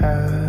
have